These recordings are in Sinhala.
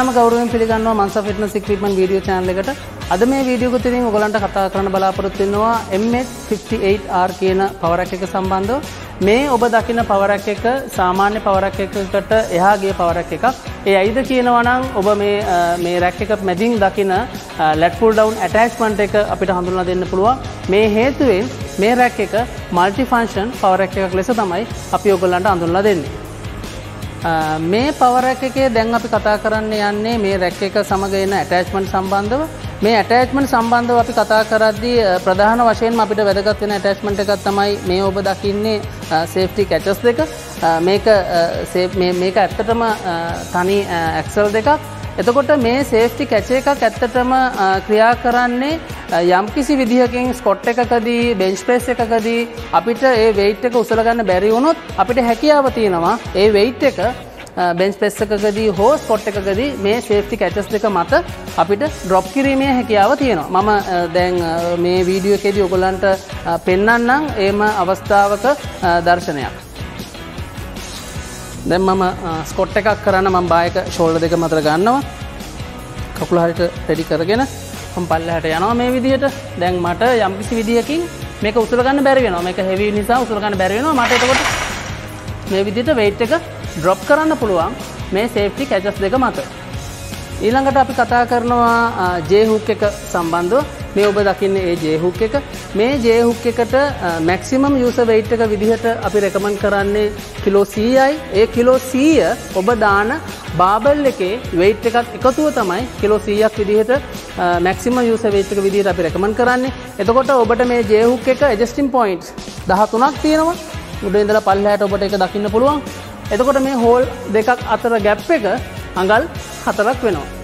ඉතාම ගෞරවෙන් පිළිගන්නවා මන්ස ෆිට්නස් ඉක්විප්මන්ට් වීඩියෝ channel එකට. අද මේ වීඩියෝ එක තුලින් ඔයගලන්ට කතා කරන්න බලාපොරොත්තු වෙනවා MH58R කියන power rack එක සම්බන්ධව. මේ ඔබ දකින power rack එක සාමාන්‍ය power rack එකකට එහා ගිය power rack එකක්. ඒ ඇයිද කියනවා නම් ඔබ මේ මේ rack එක මැදින් දකින let pull down attachment එක අපිට හඳුන්වලා දෙන්න පුළුවන්. මේ හේතුවෙන් මේ rack එක multi function power rack එකක් ලෙස තමයි අපි ඔයගලන්ට හඳුන්වලා දෙන්නේ. මේ පවරැක් එකේ දැන් අපි කතා කරන්න යන්නේ මේ රැක් එක සමග එන ඇටෑච්මන්ට් සම්බන්ධව. මේ ඇටෑච්මන්ට් සම්බන්ධව අපි කතා කරද්දී ප්‍රධාන වශයෙන් අපිට වැදගත් වෙන ඇටෑච්මන්ට් එකක් තමයි මේ ඔබ දකින්නේ සේෆ්ටි කැචස් දෙක. මේක මේක ඇත්තටම තනි ඇක්සල් දෙකක්. එතකොට මේ සේෆ්ටි කැච එකක් ඇත්තටම ක්‍රියා කරන්නේ යම්කිසි විදිහකින් ස්කොට් එකකදී බෙන්ච් ප්‍රෙස් එකකදී අපිට ඒ වෙයිට් එක උසලගන්න බැරි වුණොත් අපිට හැකියාව තියෙනවා. ඒ වෙයිට් එක බෙන්ස් පෙස් එකකදී හෝ ස්කොට් එකකදී මේ සේෆ්ටි කැචස් දෙක මත අපිට ඩ්‍රොප් කිරීමේ හැකියාව තියෙනවා. මම දැන් මේ වීඩියෝ එකෙදී ඔගොලන්ට පෙන්වන්නම්. ඒම අවස්ථාවක දර්ශනයක්. දැන් මම ස්කොට් එකක් කරන්න මම බායක ෂෝල්ඩර් දෙක මතර ගන්නවා. කකුල හරියට රෙඩි කරගෙන මම පල්ලෙහාට යනවා මේ විදිහට. දැන් මට යම්කිසි විදිහකින් මේක උසුල ගන්න බැරි වෙනවා. මේක හෙවි නිසා උසුල ගන්න බැරි වෙනවා. මට එතකොට මේ විදිහට weight එක drop කරන්න පුළුවන් මේ safety catches දෙක මත. ඊළඟට අපි කතා කරනවා J hook එක සම්බන්ධව. මේ ඔබ දකින්නේ ඒ J hook එක. මේ J hook එකට maximum user weight එක විදිහට අපි recommend කරන්නේ කිලෝ 100යි ඒ කිලෝ 100 ඔබ දාන බාබල් එකේ weight එකක් එකතුව තමයි කිලෝ 100ක් විදිහට maximum user weight එක විදිහට අපි recommend කරන්නේ. එතකොට ඔබට මේ J hook එක adjusting points 13ක් තියෙනවා. උඩ ඉඳලා පල්ලෙහාට ඔබට ඒක දකින්න පුළුවන්. එතකොට මේ හෝල් දෙකක් අතර ගැප් එක අඟල් හතරක් වෙනවා.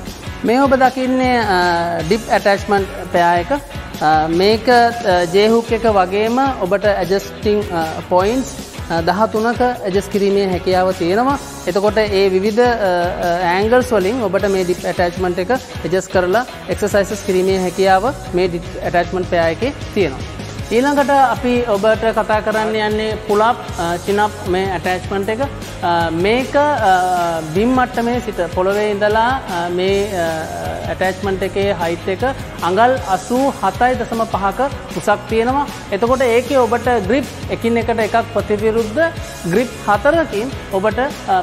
මේ ඔබ දකින්නේ ඩිප් ඇටච්මන්ට් පයා එක මේක ජේහුක් එක වගේම ඔබට ඇජස්ටිං පොයින්ස් දහතුනක ඇජස් කිරීමේ හැකියාව තියෙනවා එතකොට ඒ විවිධ ඇංගල් සොලින් ඔබට මේ ඩිප් ඇටච්මන්ට් එක එජස් කරලා එක්සසයිසස් කිරීමේ හැකියාව මේ ඩිප් ඇටච්මන්ට් පයා එකේ තියෙනවා. ඊළඟට අපි ඔබට කතා කරන්න යන්නේ පුලප් චිනප් මේ ඇටෑච්මන්ට් එක. මේක බිම් මට්ටමේ සිට පොළොවේ ඉඳලා මේ ඇටෑච්මන්ට් එකේ හයිත් එක අඟල් අසූ හතයි දසම පහක උසක් තියෙනවා. එතකොට ඒක ඔබට ග්‍රිප් එකින් එකට එකක් ප්‍රතිවිරුද්ධ ග්‍රිප් හතරකින් ඔබට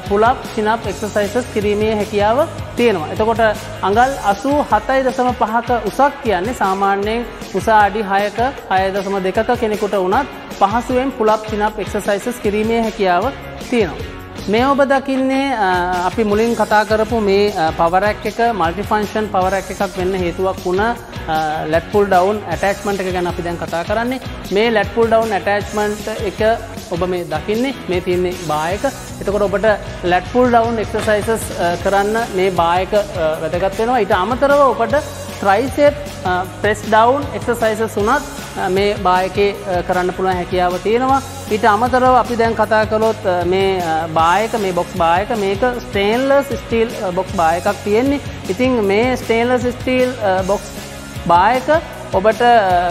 පුලප් චිනප් එක්සසයිසස් කිරීමේ හැකියාව තියෙනවා. එතකොට අඟල් අසූ හතයි දසම පහක උසක් කියන්නේ සාමාන්‍යයෙන් උසා අඩි හයක හයදසම දශම දෙකක කෙනෙකුට වුණත් පහසුවෙන් පුලප් චිනප් එක්සසයිසස් කිරීමේ හැකියාව තියෙනවා. මේ ඔබ දකින්නේ අපි මුලින් කතා කරපු මේ පවරැක් එක මල්ටිෆංශන් පවරැක් එකක් වෙන්න හේතුවක් වුණ ලැට්පුල් ඩවන් ඇටච්මන්ට් එක ගැන අපි දැන් කතා කරන්නේ. මේ ලැට්පුල් ඩවන් ඇටච්මන්ට් එක ඔබ මේ දකින්නේ මේ තියන්නේ බායක. එතකොට ඔබට ලැට්පුල් ඩවන් එක්සසයිසස් කරන්න මේ බායක වැදගත් වෙනවා. ඊට අමතරව ඔබට ත්‍රයිසෙප් ප්‍රෙස් ඩවන් එක්සසයිසස් වනත් මේ බායකේ කරන්න පුළුවන් හැකියාව තියෙනවා. ඊට අමතරව අපි දැන් කතා කළොත් මේ බායක මේ බොක්ස් බායක මේක ස්ටේන්ලස් ස්ටීල් බොක්ස් බායකක් තියෙන්නේ. ඉතින් මේ ස්ටේන්ලස් ස්ටීල් බොක්ස් බායක ඔබට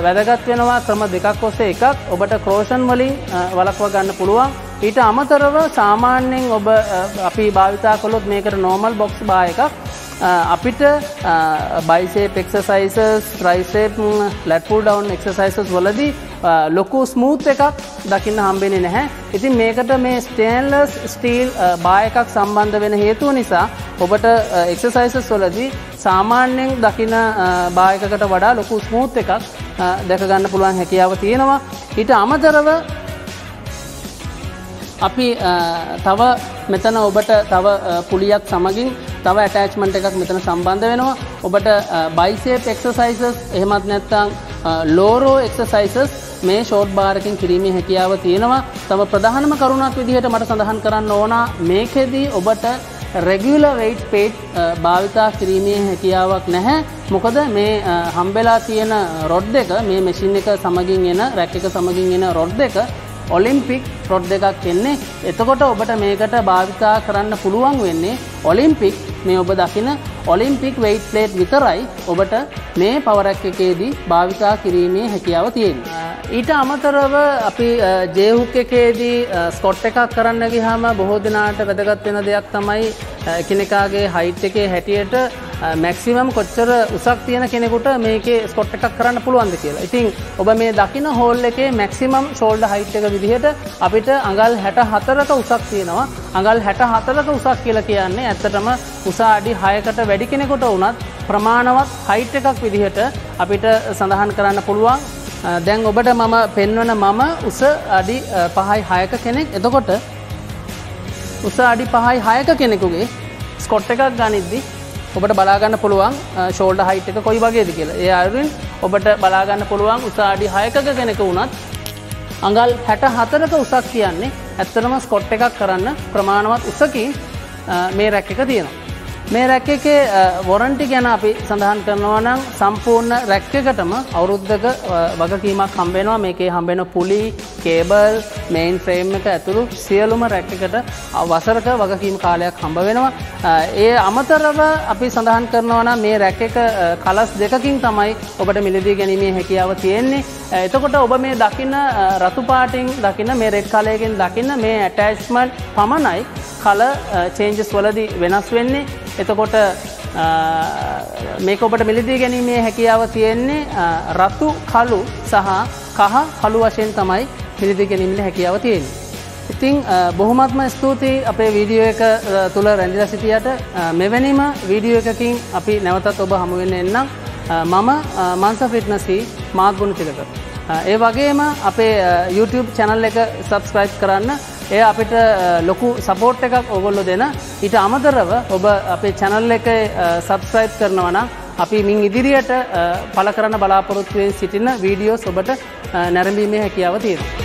වැදගත් වෙනවා ක්‍රම දෙකක් ඔස්සේ. එකක් ඔබට ක්‍රෝෂන් වලින් වලක්ව ගන්න පුළුවන්. ඊට අමතරව සාමාන්‍යයෙන් ඔබ අපි භාවිතා කොළොත් මේකට නෝමල් බොක්ස් බා එකක් Uh, අපිට බයිසේ පෙක්සසයිසස් triceps lat pull down exercises වලදී uh, ලොකු ස්මූත් එකක් දකින්න හම්බෙන නැහැ. ඉතින් මේකට මේ ස්ටේන්ලස් ස්ටීල් බායකක් සම්බන්ධ වෙන හේතුව නිසා ඔබට uh, එක්සසයිසස් වලදී සාමාන්‍යයෙන් දකින බායකට වඩා ලොකු ස්මූත් එකක් දැකගන්න පුළුවන් හැකියාව තියෙනවා. ඊට අමතරව අපි තව මෙතන ඔබට තව පුලියක් සමගින් තව ඇටෑච්මන්ට් එකක් මෙතන සම්බන්ධ වෙනවා. ඔබට බයිසේප් එක්සසයිසස් එහෙමත් නැත්තං ලෝරෝ එක්සසයිසස් මේ ෂෝට් බාරකින් කිරීමේ හැකියාව තියෙනවා. තම ප්‍රධානම කරුණක් විදිහට මට සඳහන් කරන්න ඕනා මේකෙදී ඔබට රෙගියල වෙයිට් පේට් භාවිතා කිරීමේ හැකියාවක් නැහැ. මොකද මේ හම්බෙලා තියෙන රොඩ් දෙක මේ මෙසින් එක සමගින් එන රැක් එක සමගින් එන රොඩ් දෙක ඔලිම්පික් රොඩ් දෙකක් එන්නේ එතකොට ඔබට මේකට භාවිතා කරන්න පුළුවන් වෙන්නේ ඔලිම්පික් මේ ඔබ දකින ඔලිම්පික් වෙයිට් ප්ලේට් විතරයි ඔබට මේ පවරැක් එකේදී භාවිතා කිරීමේ හැකියාව තියෙන්. ඊට අමතරව අපි ජේහුක් එකේදී ස්කොට් එකක් කරන්න ගිහාම බොහෝ දෙනාට වැදගත් වෙන දෙයක් තමයි එකනෙකාගේ හයිට් එකේ හැටියට මැක්සිමම් කොච්චර උසක් තියෙන කෙනෙකුට මේකේ ස්කොට් එකක් කරන්න පුළුවන්ද කියලා. ඉතින් ඔබ මේ දකින හෝල් එකේ මැක්සිමම් ෂෝල්ඩ හයිට් එක විදිහට අපිට අඟල් හැට හතරක උසක් තියෙනවා. අඟල් හැට හතරක උසක් කියලා කියන්නේ ඇත්තටම උසා අඩි හයකට වැඩි කෙනෙකුට වුණත් ප්‍රමාණවත් හයිට් එකක් විදිහට අපිට සඳහන් කරන්න පුළුවන් දැන් ඔබට මම පෙන්වන මම උස අඩි පහයි හයක කෙනෙක් එතකොට උස අඩි පහයි හයක කෙනෙකුගේ ස්කොට් එකක් ගනිද්දි ඔබට බලාගන්න පුළුවන් ෂෝල්ඩ හයිට් එක කොයි වගේද කියලා ඒ අරුවෙන් ඔබට බලාගන්න පුළුවන් උසාඩි හයකක කෙනෙක වුණත් අඟල් හැට හතරක උසක් කියන්නේ ඇත්තනම ස්කොට් එකක් කරන්න ප්‍රමාණවත් උසකින් මේ රැක් එක තියෙනවා. මේ රැක් එකේ වොරන්ටි ගැන අපි සඳහන් කරනවා නම් සම්පූර්ණ රැක් එකටම අවුරුද්ධක වගකීමක් හම්බෙනවා මේකේ හම්බෙන පුලි කේබල් මේන් ෆ්‍රේම් එක ඇතුළු සියලුම රැක් එකට වසරක වගකීම කාලයක් හම්බ වෙනවා. ඒ අමතරව අපි සඳහන් කරනවා නම් මේ රැක් එක කලස් දෙකකින් තමයි ඔබට මිලදී ගැනීමේ හැකියාව තියෙන්නේ. එතකොට ඔබ මේ දකින්න රතු පාටිං දකින්න මේ රෙඩ් කලයකින් දකින්න මේ ඇටෑච්මන්ට් පමණයි කල චේන්ජස් වලදී වෙනස් වෙන්නේ එතකොට මේක ඔබට මිලදී ගැනීමේ හැකියාව තියෙන්නේ රතු කලු සහ කහ කළු වශයෙන් තමයි මිලදී ගැනීමට හැකියාව තියෙන්නේ. ඉතිං බොහොමත්ම ස්තුතියි අපේ වීඩියෝ එක තුළ රැඳිල සිටියට මෙවැනිම වීඩියෝ එකකින් අපි නැවතත් ඔබ හමුවෙන්න එන්නම් මම මන්ස ෆිට්නසී මාත් ගුණ තිලක. ඒ වගේම අපේ YouTube චැනල් එක සබස්ක්‍රයිබ් කරන්න එය අපිට ලොකු සපෝට් එකක් ඔගොල්ලො දෙන ඊට අමතරව ඔබ අපේ චැනල් එක සබස්ක්‍රයිබ් කරනවන අපි මින් ඉදිරියට පල කරන්න බලාපොරොත්තුවෙන් සිටින වීඩියෝ ඔබට නැරඹීමේ හැකියාව තියෙනවා.